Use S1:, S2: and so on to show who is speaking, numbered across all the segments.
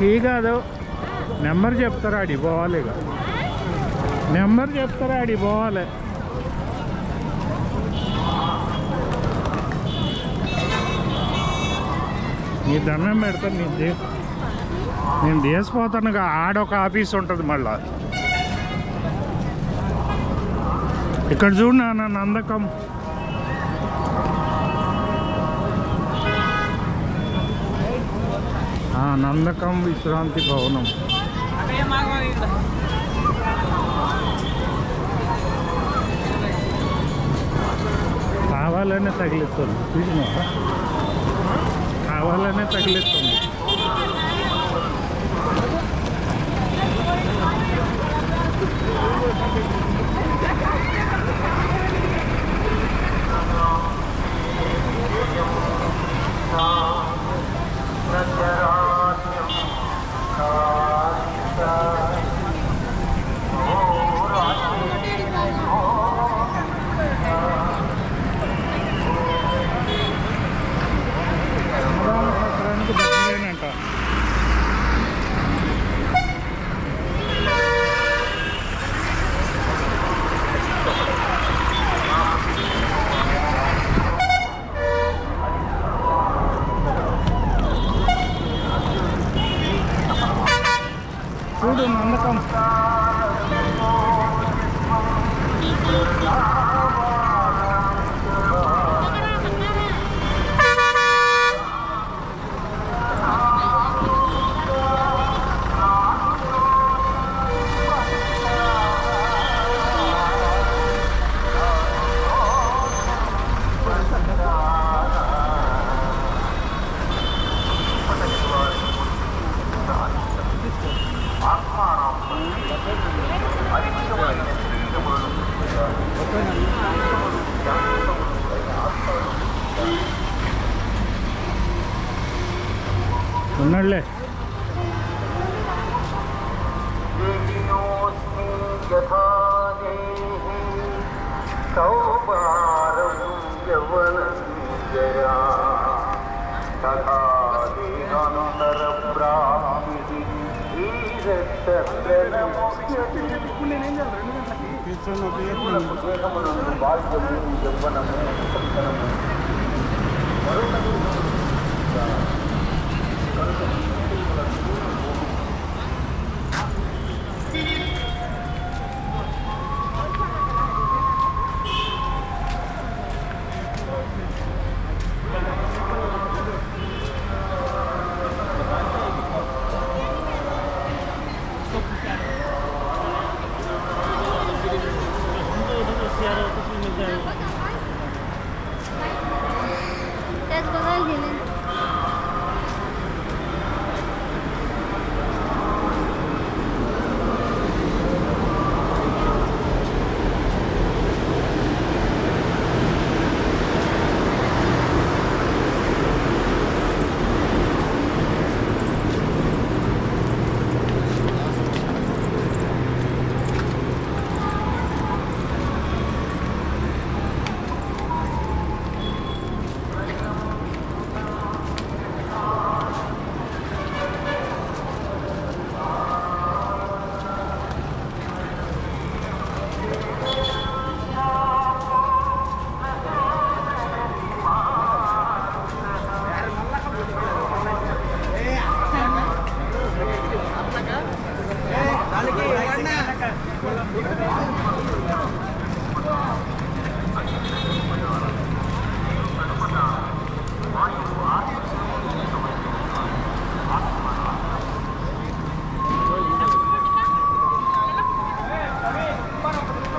S1: Key కాదు. Number చెప్తారా అడి పోవాలి ఇక. నెంబర్ చెప్తారా అడి పోవాలి. నీ దండం పెడతాను నేను నేను తీసిపోతాను ఆడొక ఆఫీస్ ఉంటుంది మళ్ళీ. ఇక్కడ చూడు నాన్న నందకం ఆ, నందకం విశ్రాంతి భవనం కావాలనే తగిలిస్తుంది చూసినావా కావాలనే తగిలిస్తుంది సంవత్సరానికి
S2: ഒന്നല്ലേ బాధ్యము జవ్వనము సంతనము మరొకటి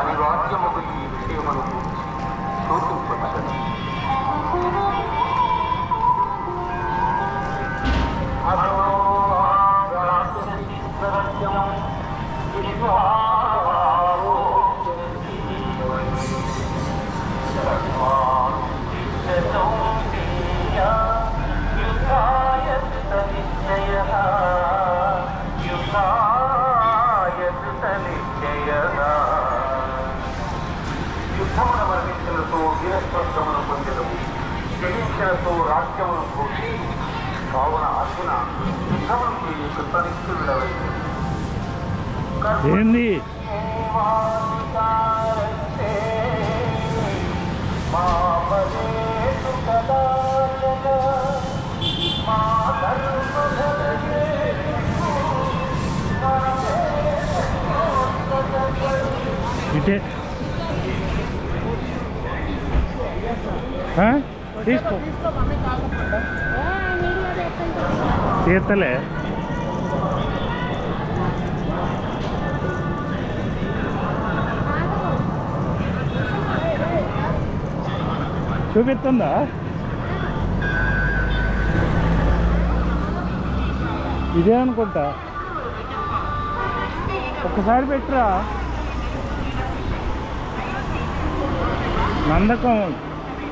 S3: అనివార్యముగు ఈ
S2: విషయమును గురించి వీరస్వత్వమును పొందడం జయించలతో రాజ్యమును పోటీ కావున అర్జున యుద్ధమును చేయ కృతనిష్ఠుడవైంది
S1: ఏంది? ఇటే తీసుకో. తీస్తలే చూపిస్తుందా? ఇదే అనుకుంటా. ఒక్కసారి పెట్టురా? నందకం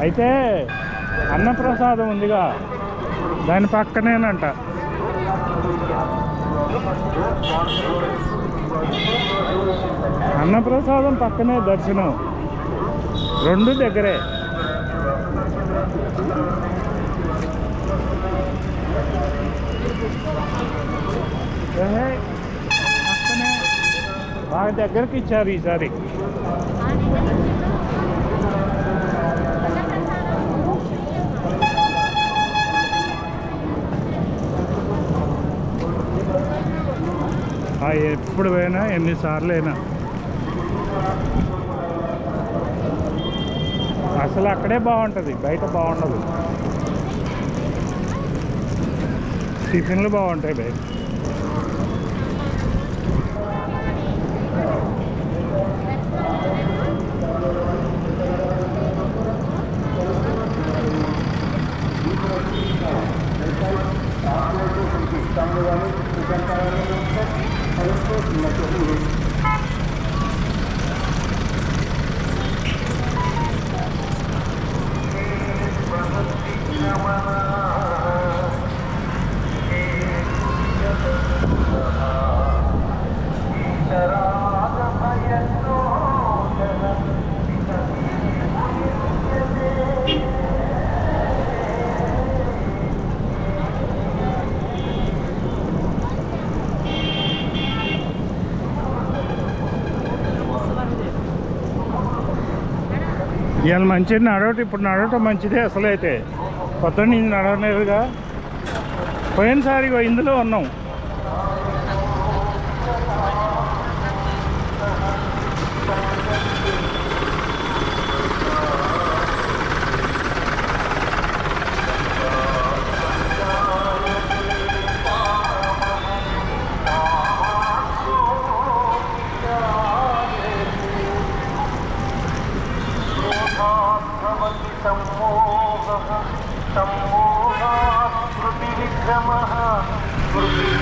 S1: అయితే అన్నప్రసాదం ఉందిగా. దాని పక్కనేనంట. అన్నప్రసాదం పక్కనే దర్శనం. రెండు దగ్గరే. పక్కనే. బాగా దగ్గరికి ఇచ్చారు ఈసారి. ఎప్పుడు పోయినా ఎన్నిసార్లు అయినా. అసలు అక్కడే బాగుంటుంది బయట బాగుండదు. టిఫిన్లు బాగుంటాయి బయట. ఇవాళ మంచిది నడవటం ఇప్పుడు నడవటం మంచిదే అసలు అయితే కొత్త నుంచి నడవలేదుగా పోయినసారి ఇందులో ఉన్నాం.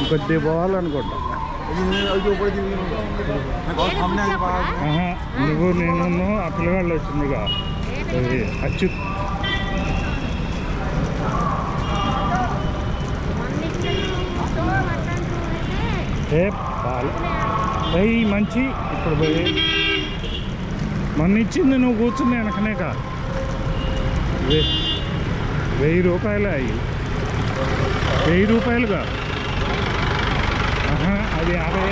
S1: ఇంకొద్ది పోవాలనుకుంటా నువ్వు నేను ఆ పిల్లగాళ్ళు వచ్చిందిగా. అచ్చు. అచ్యుత్ ఏ పాలు అయ్యి మంచి. ఇప్పుడు పోయి. మొన్న ఇచ్చింది నువ్వు కూర్చుని వెనకనేక. కా వెయ్యి రూపాయలు అయ్యి. వెయ్యి రూపాయలుగా ఆహా, అది యాభై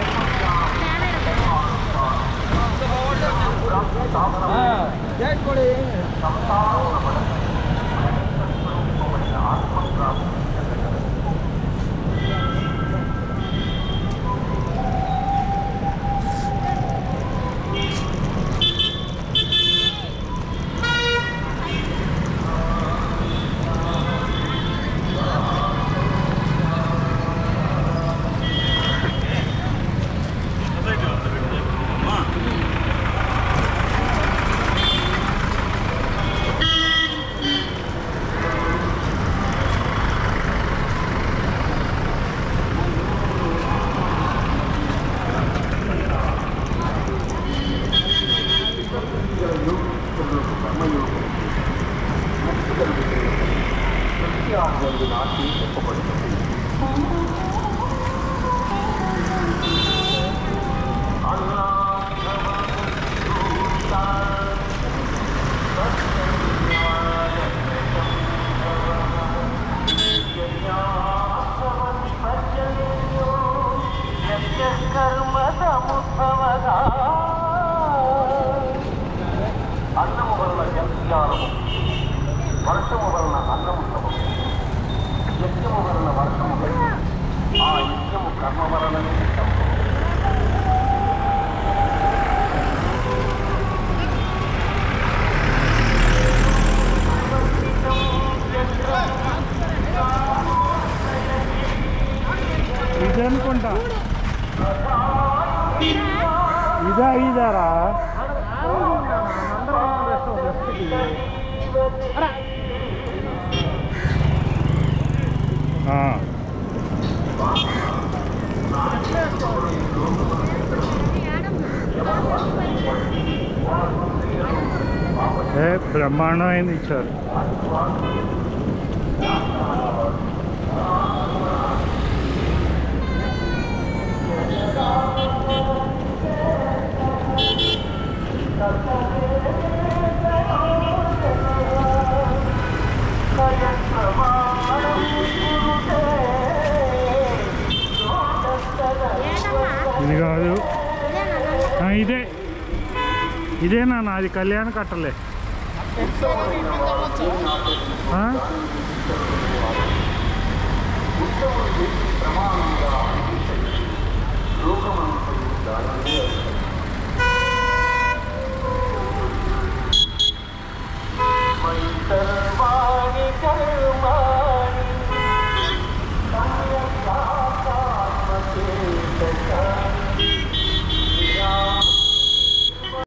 S2: అన్నము వలన జలము వర్షము వలన అన్నము సమము యజ్ఞము వలన వర్షము ఆ యజ్ఞము కర్మ వలననే సంభవం
S1: ఇది అనుకుంటా ఇదా ఇదారా हाँ। हे ब्रह्मांड है नेचर ఇదేనా నాది కళ్యాణ కట్టలే ఆ?